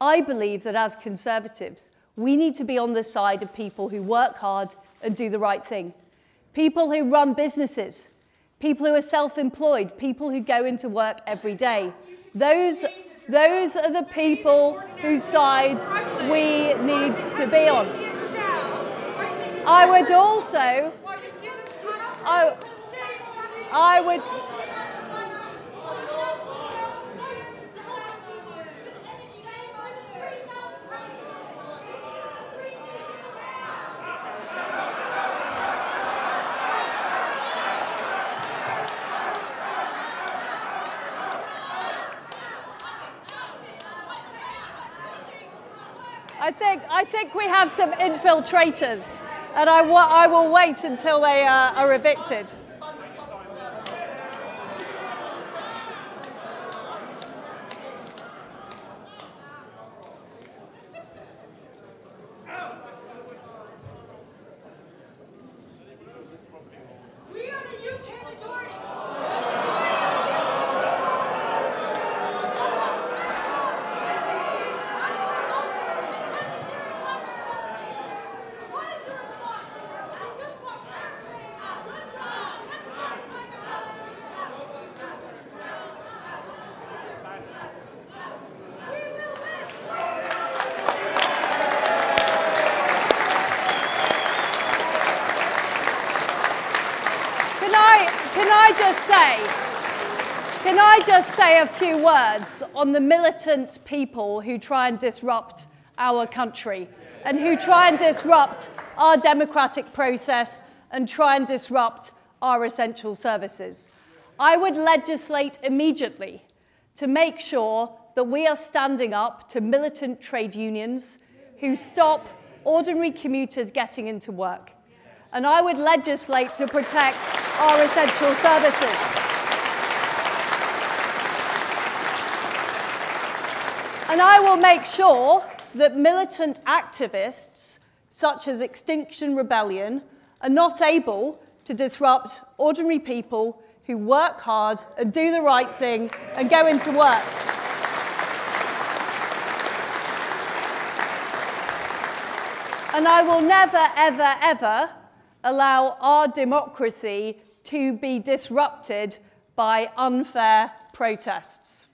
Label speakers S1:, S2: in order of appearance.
S1: I believe that as Conservatives, we need to be on the side of people who work hard and do the right thing. People who run businesses, people who are self-employed, people who go into work every day. Those, those are the people whose side we need to be on. I would also, I, I would, I think, I think we have some infiltrators, and I, I will wait until they uh, are evicted. Can I just say, can I just say a few words on the militant people who try and disrupt our country and who try and disrupt our democratic process and try and disrupt our essential services. I would legislate immediately to make sure that we are standing up to militant trade unions who stop ordinary commuters getting into work. And I would legislate to protect our essential services. And I will make sure that militant activists, such as Extinction Rebellion, are not able to disrupt ordinary people who work hard and do the right thing and go into work. And I will never, ever, ever allow our democracy to be disrupted by unfair protests.